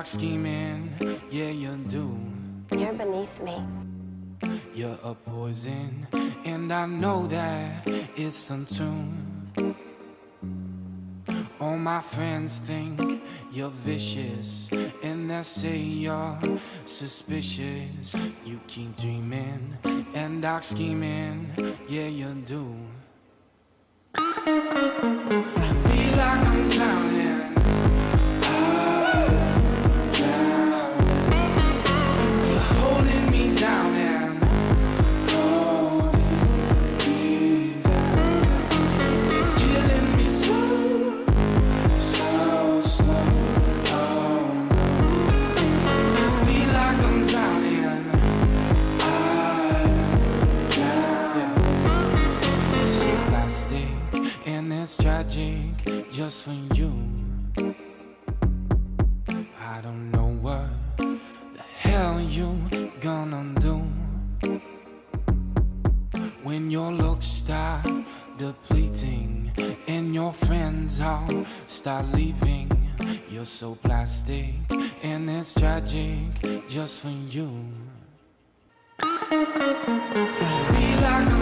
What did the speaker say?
dark scheming, yeah, you do. You're beneath me. You're a poison, and I know that it's untuned. All my friends think you're vicious, and they say you're suspicious. You keep dreaming and dark scheming, yeah, you do. Tragic just for you. I don't know what the hell you gonna do when your looks start depleting and your friends all start leaving. You're so plastic and it's tragic just for you. I feel like I'm.